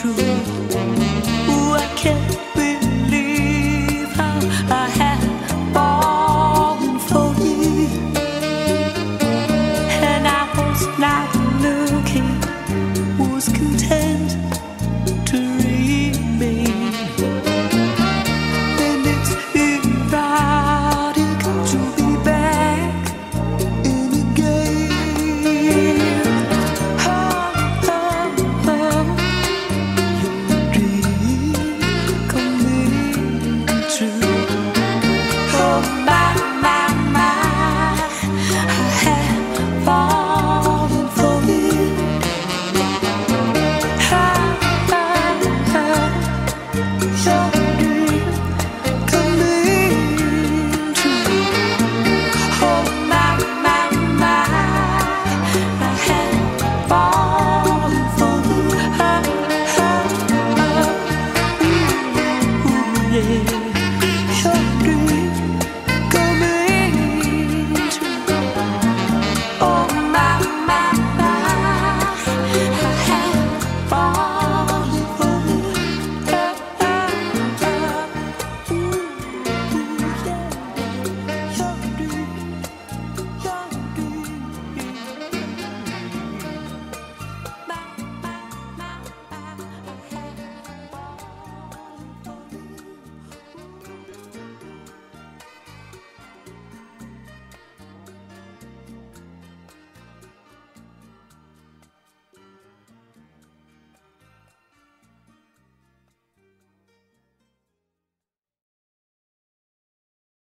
true. Oh, day